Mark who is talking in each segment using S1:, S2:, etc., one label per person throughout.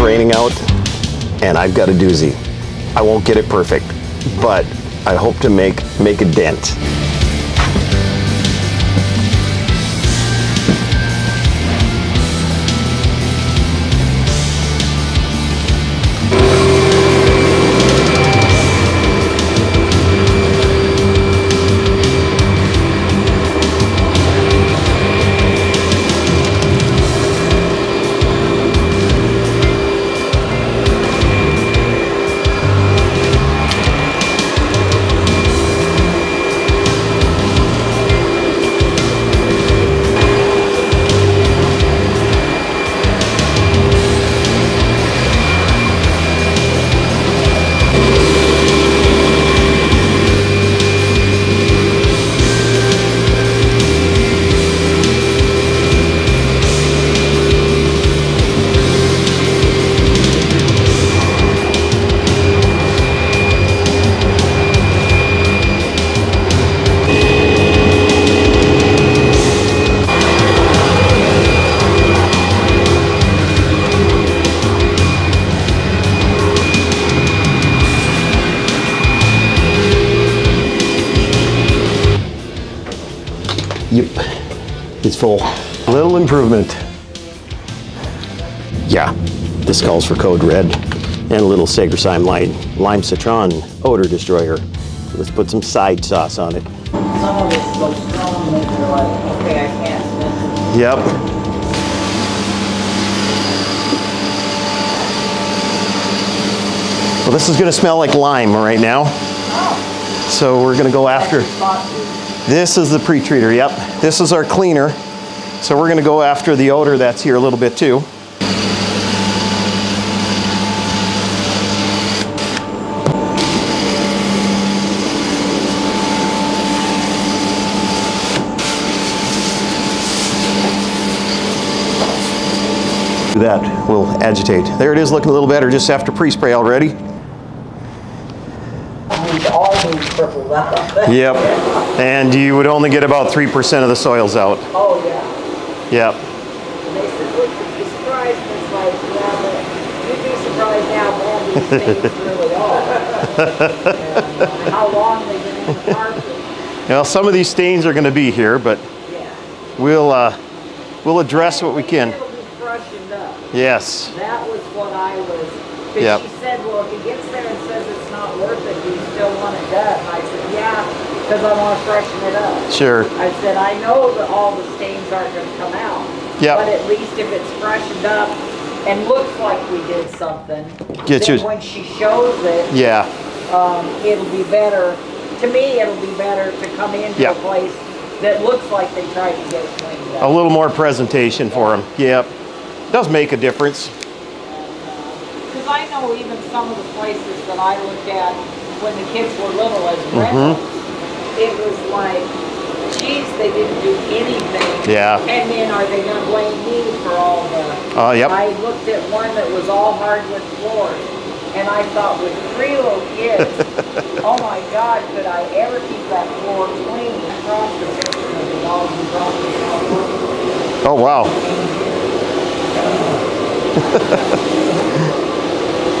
S1: It's raining out, and I've got a doozy. I won't get it perfect, but I hope to make make a dent. Full. Little improvement. Yeah, this calls for code red and a little Sagersheim lime, lime citron odor destroyer. Let's put some side sauce on it.
S2: Some of it's so strong that you're like, okay, I can't miss it.
S1: Yep. Well, this is gonna smell like lime right now. Oh. So we're gonna go after, this is the pre-treater, yep. This is our cleaner. So we're gonna go after the odor that's here a little bit too. That will agitate. There it is looking a little better just after pre-spray already. Yep. And you would only get about 3% of the soils out.
S2: Oh, yeah.
S1: Yep.
S2: And they said, look, you'd be surprised. And it's like, yeah, you'd be surprised how bad these things really are. And, uh, How long they've been in the carpet.
S1: Well, some of these stains are going to be here, but
S2: Yeah.
S1: we'll uh, we'll address what we can.
S2: It'll be freshened up.
S1: Yes.
S2: That was what I was,
S1: Yep.
S2: she said, well, if he gets there and says it's not worth it, do you still want it done? I said, yeah, because I want to freshen it up.
S1: Sure.
S2: I said, I know that all the stains aren't gonna come out.
S1: Yep.
S2: But at least if it's freshened up and looks like we did something.
S1: Get
S2: then
S1: you-
S2: when she shows it,
S1: Yeah.
S2: um, it'll be better, to me, it'll be better to come into a place that looks like they tried to get it cleaned
S1: A little more presentation for them. Yep. Does make a difference.
S2: Because I know even some of the places that I looked at when the kids were little as
S1: Mm-hmm.
S2: rentals, it was like, geez, they didn't do anything.
S1: Yeah.
S2: And then are they gonna blame me for all the?
S1: Oh, yep.
S2: I looked at one that was all hardwood floors, and I thought with three little kids, oh my God, could I ever keep that floor clean? Across the picture of the dog who brought.
S1: Oh wow.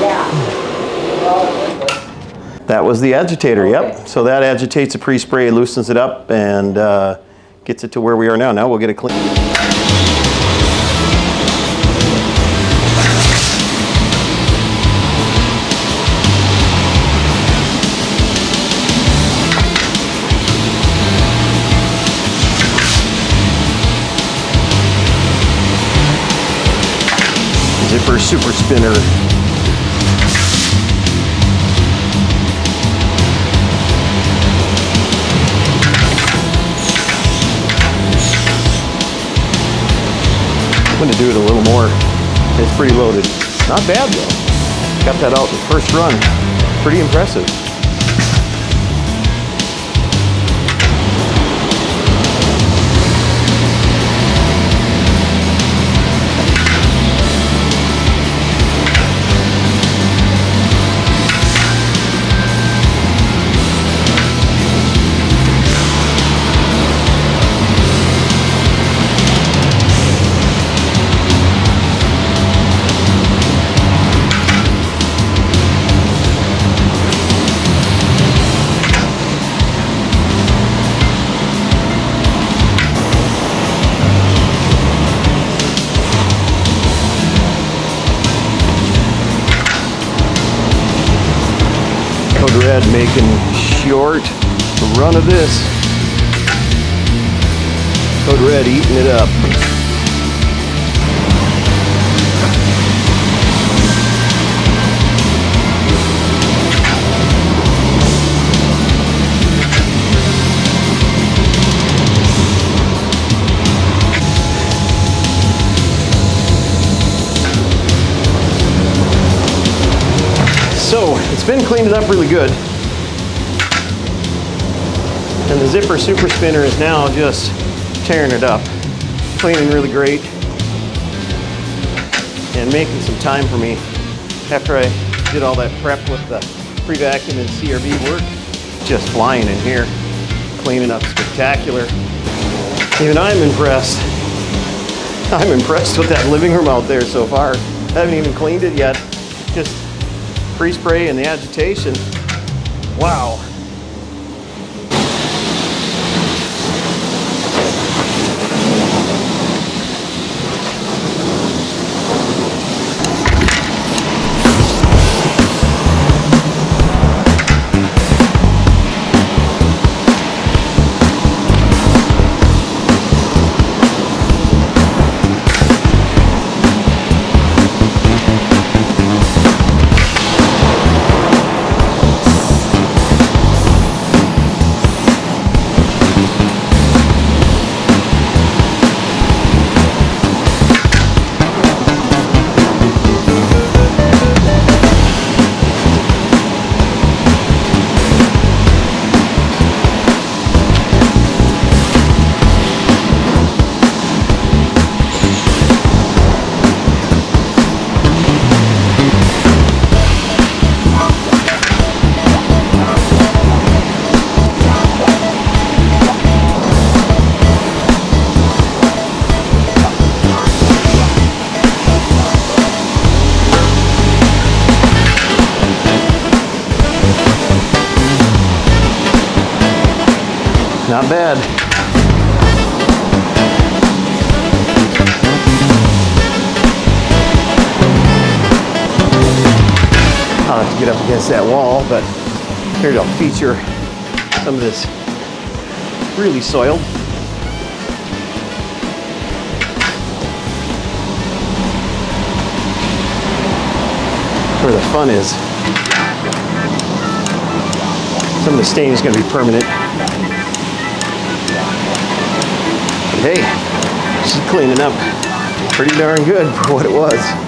S2: Yeah. Well,
S1: That was the agitator.
S2: Okay.
S1: Yep. So that agitates the pre-spray, loosens it up, and uh, gets it to where we are now. Now we'll get it clean. Zipper super spinner. I'm gonna do it a little more. It's pretty loaded. Not bad though. Got that out in the first run. Pretty impressive. Making short run of this. Code Red eating it up. Been cleaned up really good. And the zipper super spinner is now just tearing it up. Cleaning really great. And making some time for me after I did all that prep with the pre-vacuum and CRV work. Just flying in here. Cleaning up spectacular. Even I'm impressed. I'm impressed with that living room out there so far. I haven't even cleaned it yet. Just pre-spray and the agitation. Wow. Not bad. I'll have to get up against that wall, but here to feature some of this really soiled. Where the fun is. Some of the stain is going to be permanent. Hey, she's cleaning up pretty darn good for what it was.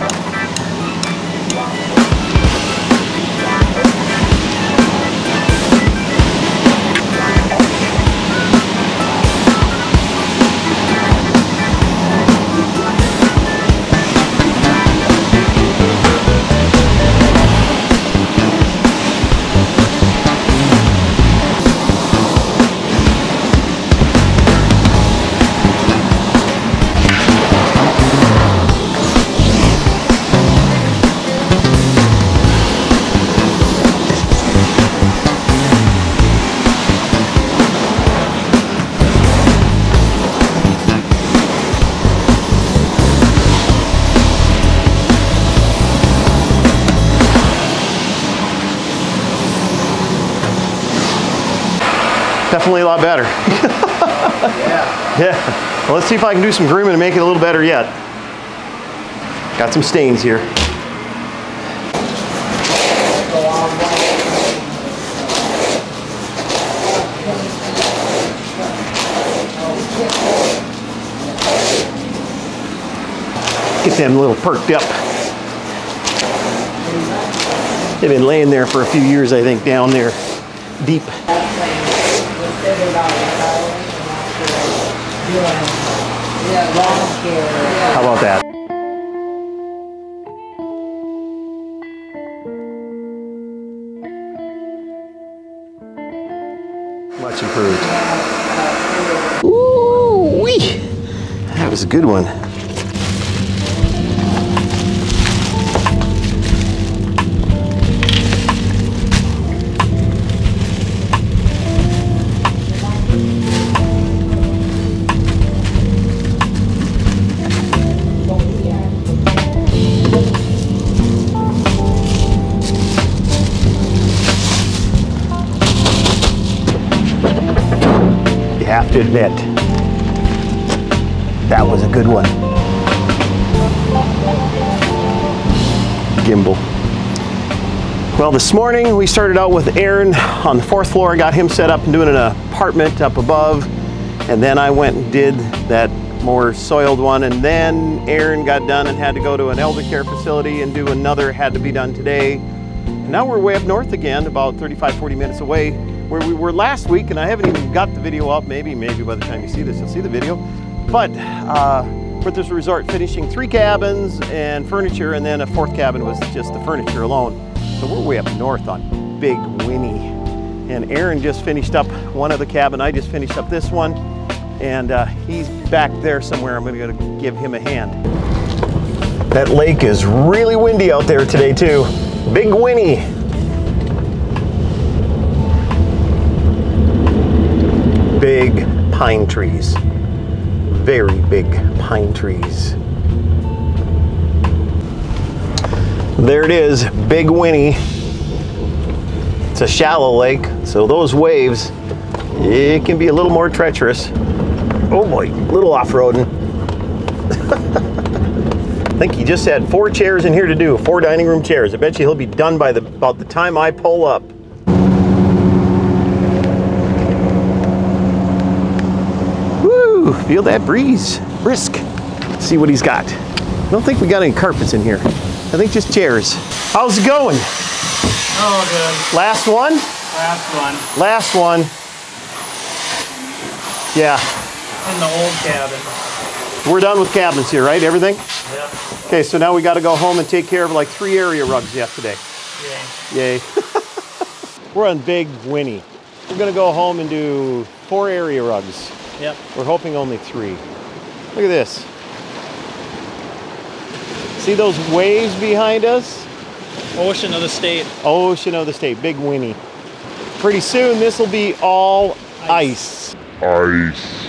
S1: Definitely a lot better.
S3: Yeah.
S1: Yeah. Well, let's see if I can do some grooming to make it a little better yet. Got some stains here.
S2: Go on, one.
S1: Get them a little perked up. They've been laying there for a few years, I think, down there deep.
S2: That thing was sitting on the highway and after doing.
S1: How about that? Much improved. Ooh wee! That was a good one. To admit, that was a good one. Gimbal. Well, this morning we started out with Aaron on the fourth floor. I got him set up and doing an apartment up above. And then I went and did that more soiled one. And then Aaron got done and had to go to an elder care facility and do another, had to be done today. And now we're way up north again, about 35, 40 minutes away, where we were last week. And I haven't even got the video up. Maybe, maybe by the time you see this, you'll see the video. But uh, Werther's Resort finishing three cabins and furniture, and then a fourth cabin was just the furniture alone. So we're way up north on Big Winnie. And Aaron just finished up one of the cabin. I just finished up this one. And uh, he's back there somewhere. I'm gonna go give him a hand. That lake is really windy out there today too. Big Winnie. Big pine trees. Very big pine trees. There it is, Big Winnie. It's a shallow lake, so those waves, it can be a little more treacherous. Oh boy, little off-roading. I think he just had four chairs in here to do, four dining room chairs. I bet you he'll be done by the about the time I pull up. Feel that breeze, brisk. See what he's got. I don't think we got any carpets in here. I think just chairs. How's it going?
S3: Oh, good.
S1: Last one?
S3: Last one
S1: Last one. Yeah,
S3: in the old cabin.
S1: we're done with cabins here, right? Everything?
S3: Yep.
S1: Okay, so now we got to go home and take care of like three area rugs yet today.
S3: Yay.
S1: Yay. we're on Big Winnie. We're gonna go home and do four area rugs.
S3: Yep.
S1: We're hoping only three. Look at this. See those waves behind us?
S3: Ocean of the state.
S1: Ocean of the state, Big Winnie. Pretty soon this will be all ice.
S4: Ice.